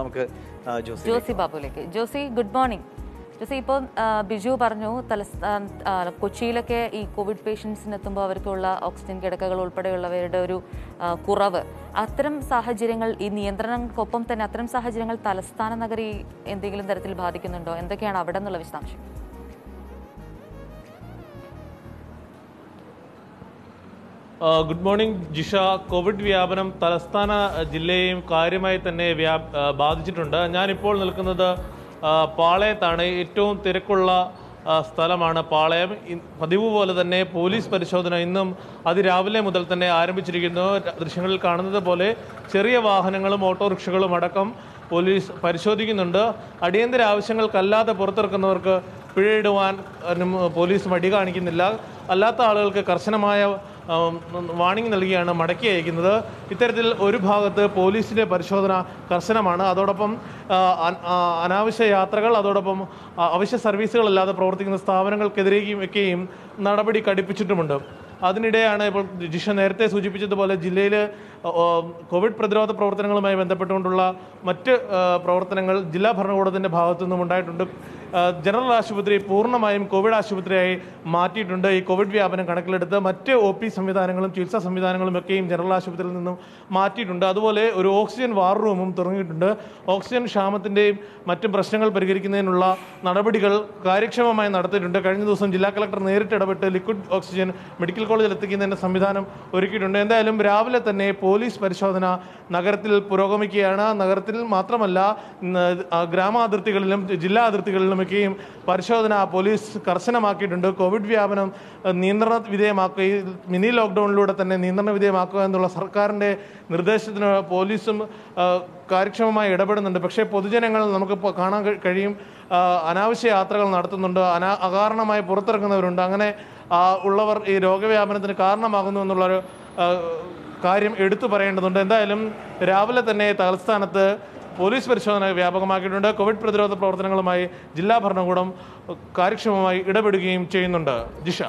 നമുക്ക് ജോസി ജോസി ബാബുലേക്ക് Josy good morning Josy ഇപ്പോൾ ബിജു പറഞ്ഞു തലസ്ഥാന കൊച്ചിയിലൊക്കെ ഈ കോവിഡ് പേഷ്യൻസിനെത്തുമ്പോൾ അവർക്കുള്ള ഓക്സിജൻ കിടക്കകൾ ഉൾപ്പെടെയുള്ളവരുടെ ഒരു കുറവ്. അത്തരം സാഹചര്യങ്ങൾ ഈ നിയന്ത്രണങ്ങൾക്കൊപ്പം തന്നെ അത്തരം സാഹചര്യങ്ങൾ തലസ്ഥാന നഗരി എന്തെങ്കിലും തരത്തിൽ ബാധിക്കുന്നുണ്ടോ? എന്തൊക്കെയാണ് അവിടെ നിന്നുള്ള വിശദാംശം? Good morning Jisha. കോവിഡ് വ്യാപനം തലസ്ഥാന ജില്ലയെയും കാര്യമായി തന്നെ വ്യാ ബാധിച്ചിട്ടുണ്ട്. ഞാനിപ്പോൾ നിൽക്കുന്നത് പാളയത്താണ്. ഏറ്റവും തിരക്കുള്ള സ്ഥലമാണ് പാളയം. പതിവ് പോലെ തന്നെ പോലീസ് പരിശോധന ഇന്നും അതിരാവിലെ മുതൽ തന്നെ ആരംഭിച്ചിരിക്കുന്നു. ദൃശ്യങ്ങളിൽ കാണുന്നത് പോലെ ചെറിയ വാഹനങ്ങളും ഓട്ടോറിക്ഷകളും അടക്കം പോലീസ് പരിശോധിക്കുന്നുണ്ട്. അടിയന്തര ആവശ്യങ്ങൾക്കല്ലാതെ പുറത്തിറക്കുന്നവർക്ക് പിഴയിടുവാൻ പോലീസ് മടി കാണിക്കുന്നില്ല. അല്ലാത്ത ആളുകൾക്ക് കർശനമായ വാണിംഗ് നൽകിയാണ് മടക്കി അയക്കുന്നത്. ഇത്തരത്തിൽ ഒരു ഭാഗത്ത് പോലീസിന്റെ പരിശോധന കർശനമാണ്. അതോടൊപ്പം അനാവശ്യ യാത്രകൾ അതോടൊപ്പം അവശ്യ സർവീസുകളല്ലാതെ പ്രവർത്തിക്കുന്ന സ്ഥാപനങ്ങൾക്കെതിരെയും ഒക്കെയും നടപടി കടുപ്പിച്ചിട്ടുമുണ്ട്. അതിനിടെയാണ് ഇപ്പോൾ ജിഷ നേരത്തെ സൂചിപ്പിച്ചതുപോലെ ജില്ലയിൽ കോവിഡ് പ്രതിരോധ പ്രവർത്തനങ്ങളുമായി ബന്ധപ്പെട്ടുകൊണ്ടുള്ള മറ്റ് പ്രവർത്തനങ്ങൾ ജില്ലാ ഭരണകൂടത്തിന്റെ ഭാഗത്തു നിന്നും ഉണ്ടായിട്ടുണ്ട്. ജനറൽ ആശുപത്രി പൂർണമായും കോവിഡ് ആശുപത്രിയായി മാറ്റിയിട്ടുണ്ട്. ഈ കോവിഡ് വ്യാപനം കണക്കിലെടുത്ത് മറ്റ് ഒ പി സംവിധാനങ്ങളും ചികിത്സാ സംവിധാനങ്ങളും ഒക്കെയും ജനറൽ ആശുപത്രിയിൽ നിന്നും മാറ്റിയിട്ടുണ്ട്. അതുപോലെ ഒരു ഓക്സിജൻ വാർ റൂമും തുടങ്ങിയിട്ടുണ്ട്. ഓക്സിജൻ ക്ഷാമത്തിന്റെയും മറ്റ് പ്രശ്നങ്ങൾ പരിഹരിക്കുന്നതിനുള്ള നടപടികൾ കാര്യക്ഷമമായി നടത്തിയിട്ടുണ്ട്. കഴിഞ്ഞ ദിവസം ജില്ലാ കളക്ടർ നേരിട്ട് ഇടപെട്ട് ലിക്വിഡ് ഓക്സിജൻ മെഡിക്കൽ കോളേജിൽ എത്തിക്കുന്നതിന്റെ സംവിധാനം ഒരുക്കിയിട്ടുണ്ട്. എന്തായാലും രാവിലെ തന്നെ പോലീസ് പരിശോധന നഗരത്തിൽ പുരോഗമിക്കുകയാണ്. നഗരത്തിൽ മാത്രമല്ല ഗ്രാമാതിർത്തികളിലും ജില്ലാ അതിർത്തികളിലുമൊക്കെയും പരിശോധന പോലീസ് കർശനമാക്കിയിട്ടുണ്ട്. കോവിഡ് വ്യാപനം നിയന്ത്രണ വിധേയമാക്കുകയും മിനി ലോക്ക്ഡൗണിലൂടെ തന്നെ നിയന്ത്രണ വിധേയമാക്കുക എന്നുള്ള സർക്കാരിന്റെ നിർദ്ദേശത്തിന് പോലീസും കാര്യക്ഷമമായി ഇടപെടുന്നുണ്ട്. പക്ഷേ പൊതുജനങ്ങൾ നമുക്ക് കാണാൻ കഴി- കഴിയും. അനാവശ്യ യാത്രകൾ നടത്തുന്നുണ്ട്. അനാ അകാരണമായി പുറത്തിറങ്ങുന്നവരുണ്ട്. അങ്ങനെ ഉള്ളവർ ഈ രോഗവ്യാപനത്തിന് കാരണമാകുന്നു എന്നുള്ളൊരു കാര്യം എടുത്തു പറയേണ്ടതുണ്ട്. എന്തായാലും രാവിലെ തന്നെ തലസ്ഥാനത്ത് പോലീസ് പരിശോധന വ്യാപകമാക്കിയിട്ടുണ്ട്. കോവിഡ് പ്രതിരോധ പ്രവർത്തനങ്ങളുമായി ജില്ലാ ഭരണകൂടം കാര്യക്ഷമമായി ഇടപെടുകയും ചെയ്യുന്നുണ്ട്. ജിഷ.